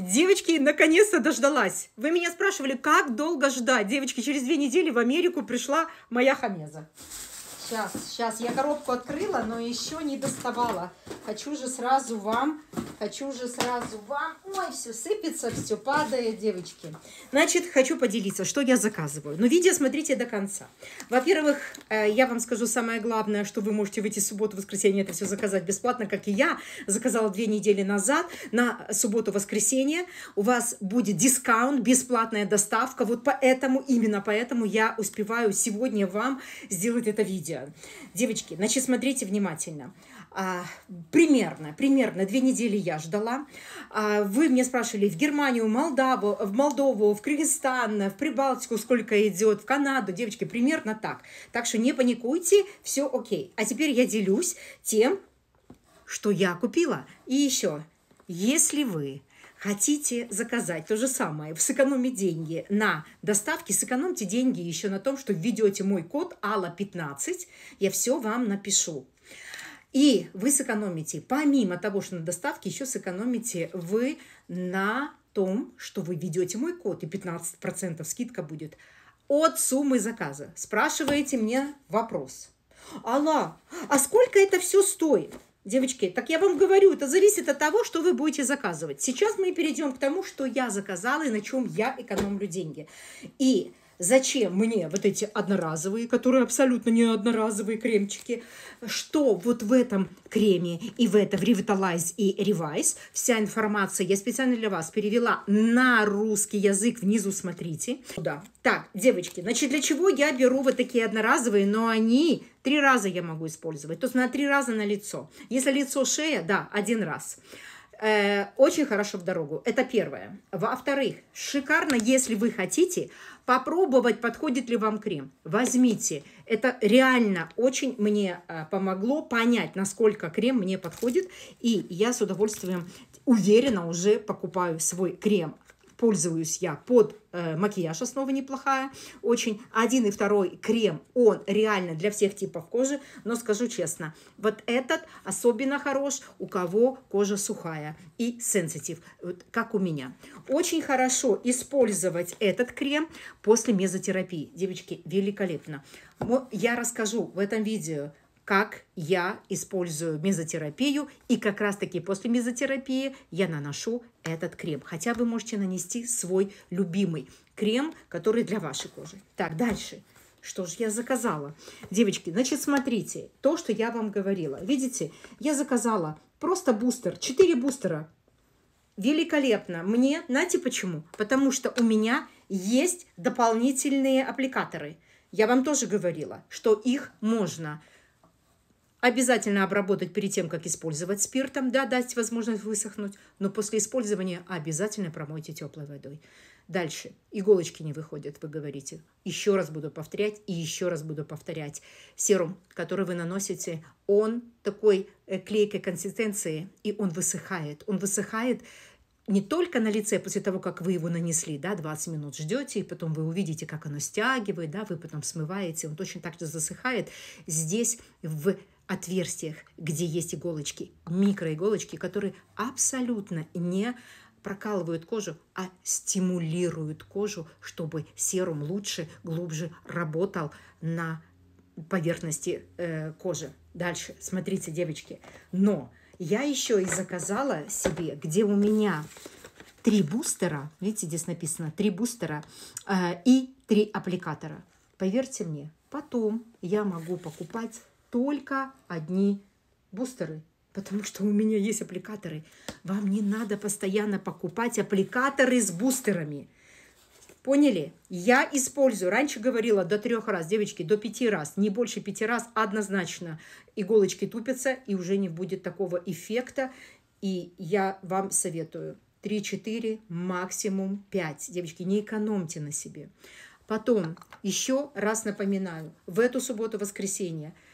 Девочки, наконец-то дождалась. Вы меня спрашивали, как долго ждать. Девочки, через две недели в Америку пришла моя хамеза. Сейчас, сейчас, я коробку открыла, но еще не доставала. Хочу же сразу вам, хочу же сразу вам. Ой, все сыпется, все падает, девочки. Значит, хочу поделиться, что я заказываю. Но видео смотрите до конца. Во-первых, э, я вам скажу самое главное, что вы можете в эти субботу, воскресенье это все заказать бесплатно, как и я. Заказала две недели назад на субботу-воскресенье. У вас будет дискаунт, бесплатная доставка. Вот поэтому, именно поэтому я успеваю сегодня вам сделать это видео. Девочки, значит, смотрите внимательно. А, примерно, примерно две недели я ждала. А, вы мне спрашивали в Германию, Молдаву, в Молдову, в Кыргызстан, в Прибалтику сколько идет, в Канаду. Девочки, примерно так. Так что не паникуйте, все окей. А теперь я делюсь тем, что я купила. И еще, если вы хотите заказать то же самое, сэкономить деньги на доставке, сэкономьте деньги еще на том, что введете мой код ALA15, я все вам напишу. И вы сэкономите, помимо того, что на доставке, еще сэкономите вы на том, что вы ведете мой код, и 15% скидка будет от суммы заказа. Спрашиваете мне вопрос. Алла, а сколько это все стоит? Девочки, так я вам говорю, это зависит от того, что вы будете заказывать. Сейчас мы перейдем к тому, что я заказала и на чем я экономлю деньги. И зачем мне вот эти одноразовые, которые абсолютно не одноразовые кремчики, что вот в этом креме и в этом Revitalize и Revise, вся информация я специально для вас перевела на русский язык, внизу смотрите. Да. Так, девочки, значит, для чего я беру вот такие одноразовые, но они три раза я могу использовать, то есть на три раза на лицо. Если лицо шея, да, один раз э, очень хорошо в дорогу. Это первое. Во-вторых, шикарно, если вы хотите попробовать, подходит ли вам крем. Возьмите. Это реально очень мне э, помогло понять, насколько крем мне подходит. И я с удовольствием уверенно уже покупаю свой крем пользуюсь я под э, макияж, основа неплохая, очень. Один и второй крем, он реально для всех типов кожи, но скажу честно, вот этот особенно хорош, у кого кожа сухая и сенситив, вот, как у меня. Очень хорошо использовать этот крем после мезотерапии. Девочки, великолепно. Я расскажу в этом видео, как я использую мезотерапию. И как раз-таки после мезотерапии я наношу этот крем. Хотя вы можете нанести свой любимый крем, который для вашей кожи. Так, дальше. Что же я заказала? Девочки, значит, смотрите, то, что я вам говорила. Видите, я заказала просто бустер, 4 бустера. Великолепно. Мне, знаете почему? Потому что у меня есть дополнительные аппликаторы. Я вам тоже говорила, что их можно Обязательно обработать перед тем, как использовать спиртом, да, дать возможность высохнуть, но после использования обязательно промойте теплой водой. Дальше. Иголочки не выходят, вы говорите. Еще раз буду повторять и еще раз буду повторять. Серум, который вы наносите, он такой э, клейкой консистенции, и он высыхает. Он высыхает не только на лице после того, как вы его нанесли, да, 20 минут ждете, и потом вы увидите, как оно стягивает, да, вы потом смываете, он точно так же засыхает. Здесь в отверстиях, где есть иголочки, микроиголочки, которые абсолютно не прокалывают кожу, а стимулируют кожу, чтобы серум лучше, глубже работал на поверхности э, кожи. Дальше, смотрите, девочки. Но я еще и заказала себе, где у меня три бустера, видите, здесь написано три бустера э, и три аппликатора. Поверьте мне, потом я могу покупать только одни бустеры, потому что у меня есть аппликаторы. Вам не надо постоянно покупать аппликаторы с бустерами. Поняли? Я использую, раньше говорила до трех раз, девочки, до пяти раз, не больше пяти раз однозначно иголочки тупятся и уже не будет такого эффекта. И я вам советую 3-4, максимум 5. Девочки, не экономьте на себе. Потом, еще раз напоминаю, в эту субботу-воскресенье –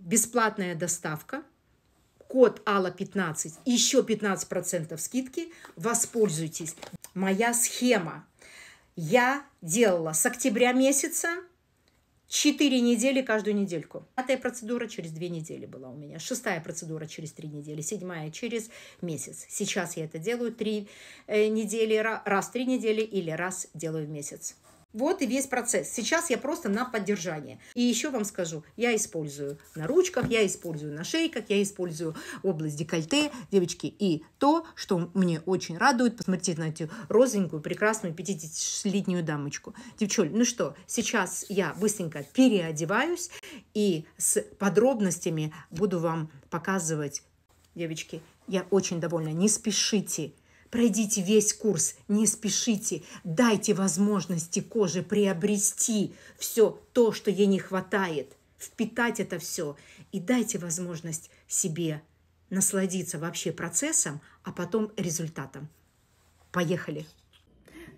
бесплатная доставка, код АЛА15, еще 15% скидки, воспользуйтесь. Моя схема. Я делала с октября месяца Четыре недели каждую недельку. Пятая процедура через две недели была у меня. Шестая процедура через три недели. Седьмая через месяц. Сейчас я это делаю три э, недели, раз в три недели или раз делаю в месяц. Вот и весь процесс. Сейчас я просто на поддержание. И еще вам скажу, я использую на ручках, я использую на шейках, я использую область декольте, девочки. И то, что мне очень радует, посмотрите на эту розовенькую, прекрасную 50-летнюю дамочку. Девчуль, ну что, сейчас я быстренько переодеваюсь и с подробностями буду вам показывать, девочки. Я очень довольна. Не спешите Пройдите весь курс, не спешите, дайте возможности коже приобрести все то, что ей не хватает, впитать это все и дайте возможность себе насладиться вообще процессом, а потом результатом. Поехали!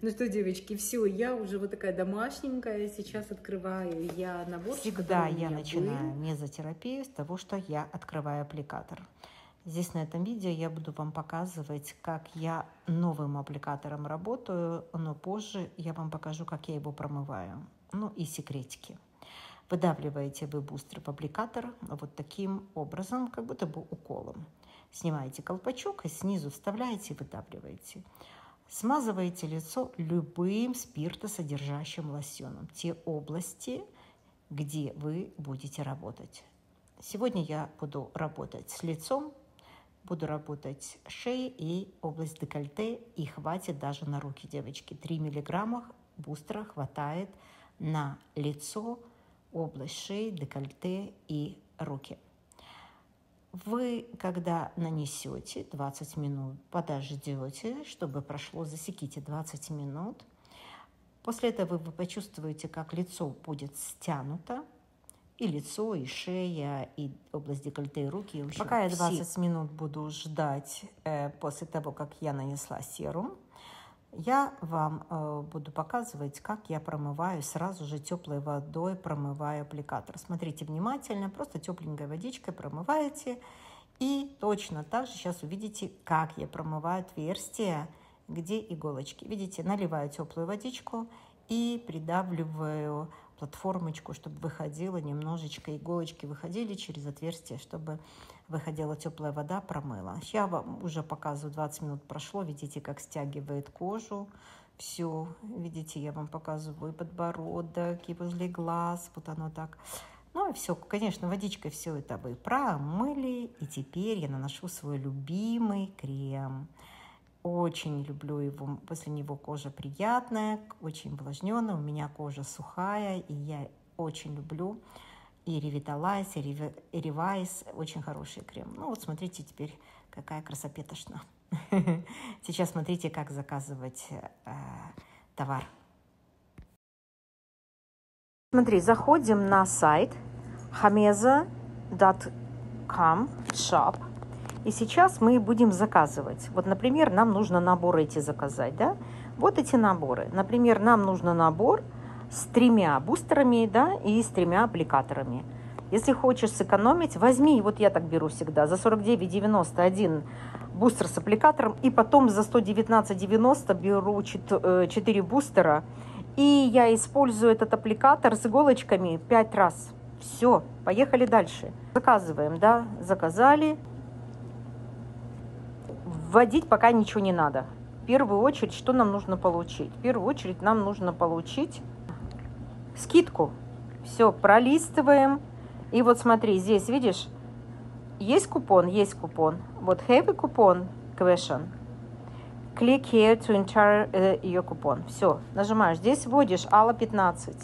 Ну что, девочки, все, я уже вот такая домашненькая, сейчас открываю я набор. Всегда я начинаю был. мезотерапию с того, что я открываю аппликатор. Здесь на этом видео я буду вам показывать, как я новым аппликатором работаю, но позже я вам покажу, как я его промываю. Ну и секретики. Выдавливаете вы бустер в аппликатор вот таким образом, как будто бы уколом. Снимаете колпачок и снизу вставляете и выдавливаете. Смазываете лицо любым спиртосодержащим лосьоном. Те области, где вы будете работать. Сегодня я буду работать с лицом, Буду работать шеи и область декольте, и хватит даже на руки, девочки. 3 миллиграмма бустера хватает на лицо, область шеи, декольте и руки. Вы, когда нанесете 20 минут, подождете, чтобы прошло, засеките 20 минут. После этого вы почувствуете, как лицо будет стянуто, и лицо, и шея, и область декольте, и руки. И Пока я 20 все. минут буду ждать э, после того, как я нанесла серум, я вам э, буду показывать, как я промываю, сразу же теплой водой промываю аппликатор. Смотрите внимательно, просто тепленькой водичкой промываете. И точно так же сейчас увидите, как я промываю отверстия, где иголочки. Видите, наливаю теплую водичку и придавливаю платформочку, чтобы выходила немножечко, иголочки выходили через отверстие, чтобы выходила теплая вода, промыла. Я вам уже показываю, 20 минут прошло, видите, как стягивает кожу. Все, видите, я вам показываю подбородок, и возле глаз, вот оно так. Ну и все, конечно, водичкой все это вы промыли, и теперь я наношу свой любимый крем. Очень люблю его, после него кожа приятная, очень увлажненная, у меня кожа сухая, и я очень люблю и Revitalize, и Revise, очень хороший крем. Ну вот смотрите теперь, какая красопетошна. Сейчас смотрите, как заказывать э, товар. Смотри, заходим на сайт hameza.com shop и сейчас мы будем заказывать. Вот, например, нам нужно наборы эти заказать, да? Вот эти наборы. Например, нам нужно набор с тремя бустерами, да, и с тремя аппликаторами. Если хочешь сэкономить, возьми, вот я так беру всегда, за 49,91 бустер с аппликатором, и потом за 119,90 беру 4 э, бустера, и я использую этот аппликатор с иголочками 5 раз. Все, поехали дальше. Заказываем, да, заказали, вводить пока ничего не надо. В первую очередь, что нам нужно получить? В первую очередь нам нужно получить скидку. Все, пролистываем. И вот смотри, здесь, видишь, есть купон? Есть купон. Вот have купон, question. Click here to enter uh, your купон. Все, нажимаешь. Здесь вводишь ALA 15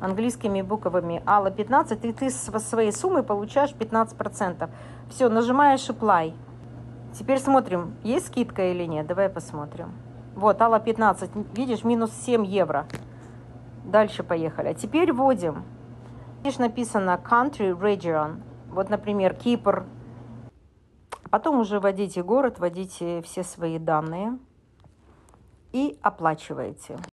английскими буквами ALA 15, и ты со своей суммы получаешь 15%. Все, нажимаешь apply. Теперь смотрим, есть скидка или нет. Давай посмотрим. Вот, Алла 15, видишь, минус 7 евро. Дальше поехали. А теперь вводим. Видишь, написано country, region. Вот, например, Кипр. Потом уже вводите город, вводите все свои данные и оплачиваете.